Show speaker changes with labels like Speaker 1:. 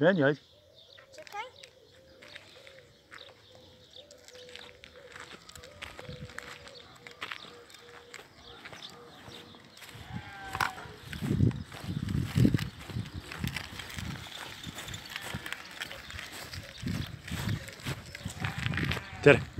Speaker 1: Ghê vậy? Chết rồi.